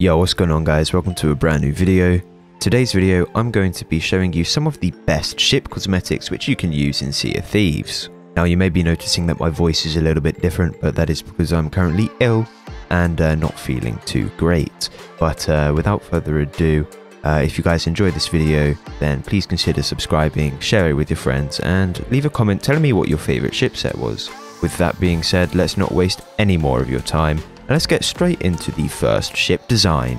Yo, what's going on guys? Welcome to a brand new video. Today's video, I'm going to be showing you some of the best ship cosmetics which you can use in Sea of Thieves. Now you may be noticing that my voice is a little bit different, but that is because I'm currently ill and uh, not feeling too great. But uh, without further ado, uh, if you guys enjoyed this video, then please consider subscribing, share it with your friends, and leave a comment telling me what your favourite ship set was. With that being said, let's not waste any more of your time, let's get straight into the first ship design.